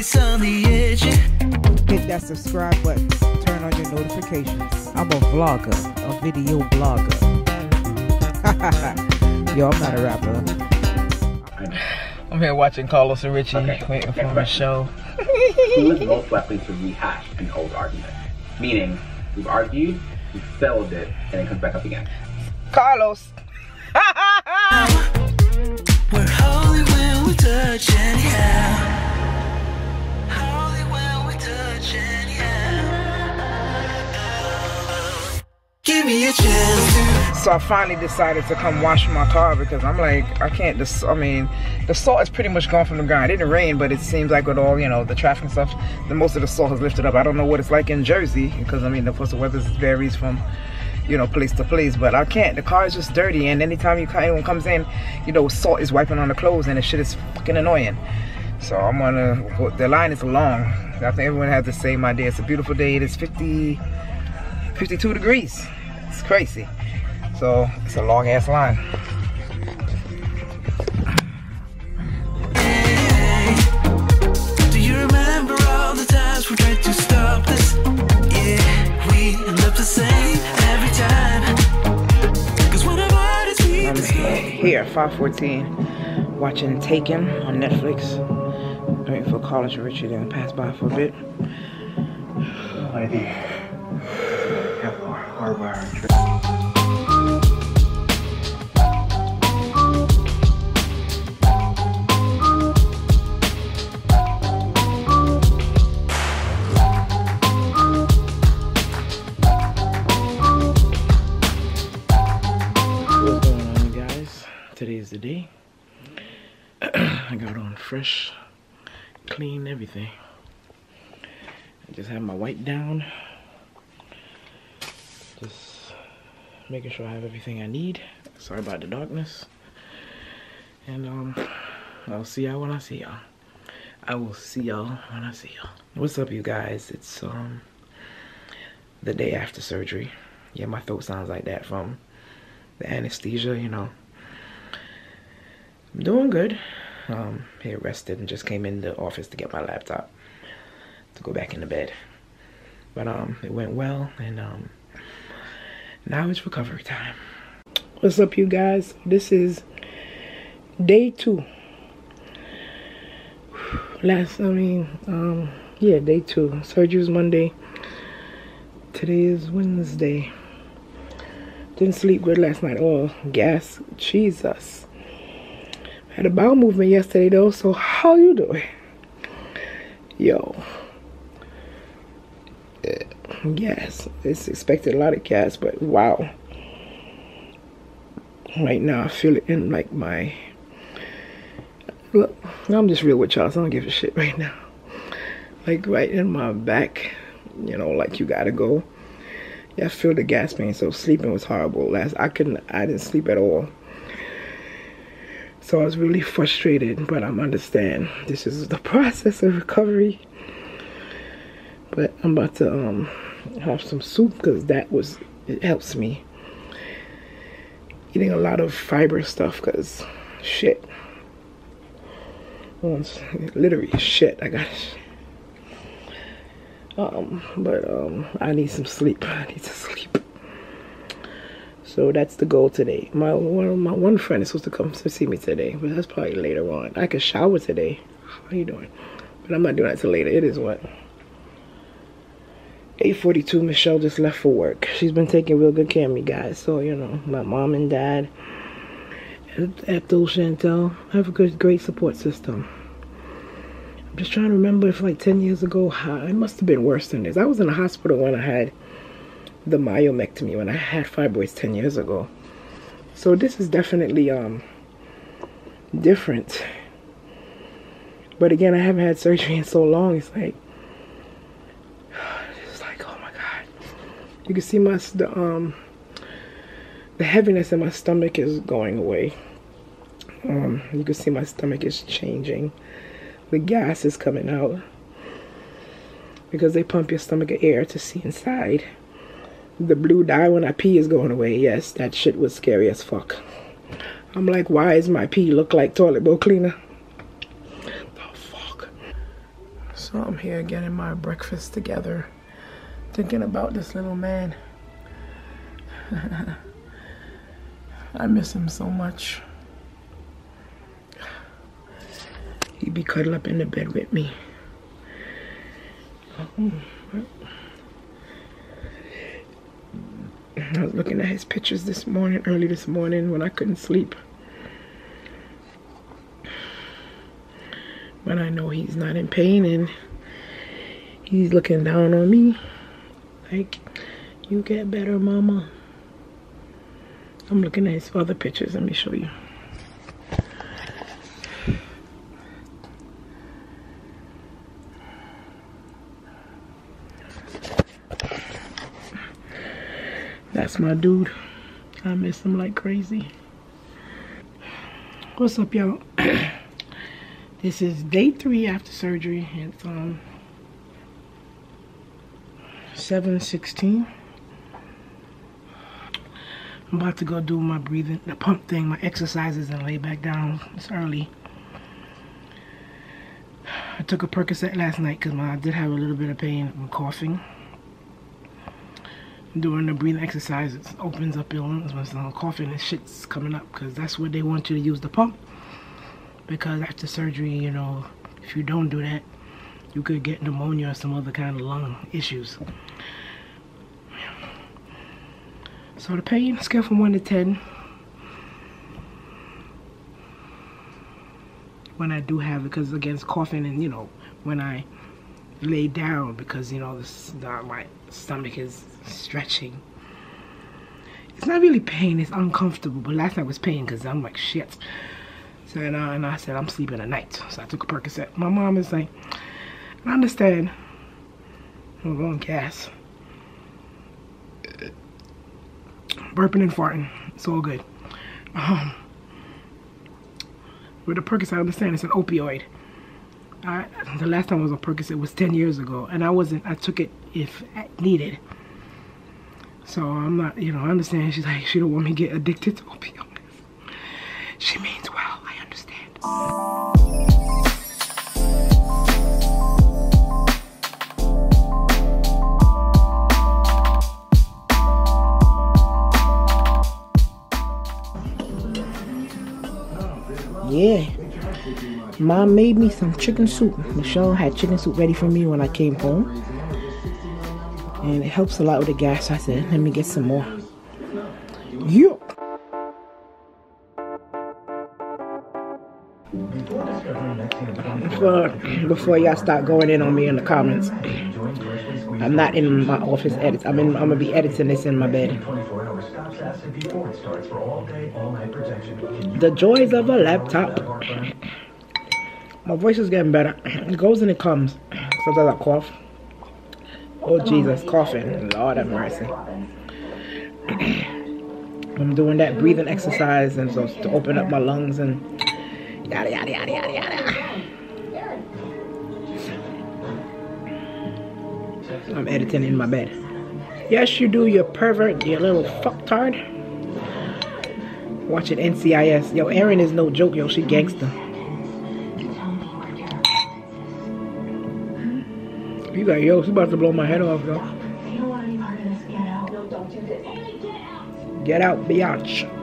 always on the edge. Hit that subscribe button. Turn on your notifications. I'm a vlogger, a video blogger. Yo, I'm not a rapper. I'm here watching Carlos and Richie Okay. waiting for Next the show. Who is most likely to rehash an old argument? Meaning, we've argued, we've settled it, and it comes back up again. Carlos. We're holy when we touch anyhow. Me a chance So I finally decided to come wash my car because I'm like, I can't. This, I mean, the salt is pretty much gone from the ground. It didn't rain, but it seems like with all you know the traffic and stuff, the most of the salt has lifted up. I don't know what it's like in Jersey because I mean, of course, the weather varies from you know place to place. But I can't. The car is just dirty, and anytime you anyone comes in, you know, salt is wiping on the clothes, and the shit is fucking annoying. So I'm gonna. Put the line is long. I think everyone has the same idea. It's a beautiful day. It is 50, 52 degrees. It's crazy. So it's a long ass line. Do you remember all the times we tried to stop this? Yeah, we end up the same every time. Cause one of our is we I'm here, 514, watching Taken on Netflix. Waiting for College Richard to pass by for a bit. Guys? Today is the day. I got on fresh, clean, everything. I just have my wipe down. Just making sure I have everything I need. Sorry about the darkness. And um, I'll see y'all when I see y'all. I will see y'all when I see y'all. What's up, you guys? It's um the day after surgery. Yeah, my throat sounds like that from the anesthesia, you know. I'm doing good. Um, here rested and just came in the office to get my laptop to go back into bed. But um, it went well, and um, now it's recovery time. What's up, you guys? This is day two. Last, I mean, um, yeah, day two. Surgery was Monday. Today is Wednesday. Didn't sleep good last night. Oh, gas. Jesus. Had a bowel movement yesterday though, so how you doing? Yo. Gas. It's expected a lot of gas, but wow. Right now I feel it in like my look, I'm just real with y'all, so I don't give a shit right now. Like right in my back, you know, like you gotta go. Yeah, I feel the gas pain, so sleeping was horrible. Last I couldn't I didn't sleep at all. So I was really frustrated, but I'm understand. This is the process of recovery. But I'm about to um have some soup because that was it helps me. Eating a lot of fiber stuff because shit. Once literally shit. I got um, but um, I need some sleep. I need to sleep. So that's the goal today. My one, my one friend is supposed to come to see me today, but that's probably later on. I could shower today. How you doing? But I'm not doing that till later. It is what. 8:42. Michelle just left for work. She's been taking real good care of me, guys. So you know, my mom and dad, Abdul Chantel have a good, great support system. I'm just trying to remember if like 10 years ago, it must have been worse than this. I was in the hospital when I had the myomectomy, when I had fibroids 10 years ago. So this is definitely um different. But again, I haven't had surgery in so long. It's like, it's like, oh my God. You can see my, the, um, the heaviness in my stomach is going away. Um, you can see my stomach is changing the gas is coming out because they pump your stomach of air to see inside. The blue dye when I pee is going away. Yes, that shit was scary as fuck. I'm like, why is my pee look like toilet bowl cleaner? The fuck? So I'm here getting my breakfast together, thinking about this little man. I miss him so much. He'd be cuddled up in the bed with me. I was looking at his pictures this morning, early this morning, when I couldn't sleep. But I know he's not in pain and he's looking down on me. Like, you get better, mama. I'm looking at his other pictures. Let me show you. That's my dude. I miss him like crazy. What's up, y'all? this is day three after surgery. It's um 716. I'm about to go do my breathing, the pump thing, my exercises, and lay back down. It's early. I took a Percocet last night because I did have a little bit of pain. I'm coughing. Doing the breathing exercise, it opens up your lungs when I'm coughing and shit's coming up because that's where they want you to use the pump. Because after surgery, you know, if you don't do that, you could get pneumonia or some other kind of lung issues. So the pain, scale from 1 to 10. When I do have it, because against coughing and, you know, when I lay down, because, you know, this, my stomach is stretching. It's not really pain, it's uncomfortable, but last night was pain because I'm like, shit. So, and, uh, and I said, I'm sleeping at night. So I took a Percocet. My mom is like, I understand. I'm going gas. Burping and farting. It's all good. Um, with the Percocet, I understand it's an opioid. I, the last time I was on Percocet was 10 years ago, and I wasn't, I took it if needed. So I'm not, you know, I understand. She's like, she don't want me to get addicted to opioids. She means well, I understand. Mom made me some chicken soup. Michelle had chicken soup ready for me when I came home. And it helps a lot with the gas. I said, let me get some more. Yeah. Before, before y'all start going in on me in the comments, I'm not in my office edits. I'm in. I'm gonna be editing this in my bed. The joys of a laptop. My voice is getting better. It goes and it comes. Sometimes I cough. Oh, oh Jesus, coughing. Lord have mercy. I'm doing that breathing exercise and so to open up my lungs and yada yada yada yada yada. I'm editing in my bed. Yes, you do, you pervert, you little fucktard. Watching NCIS. Yo, Erin is no joke, yo. She gangster. You like, yo, she about to blow my head off, yo. Get out, biatch.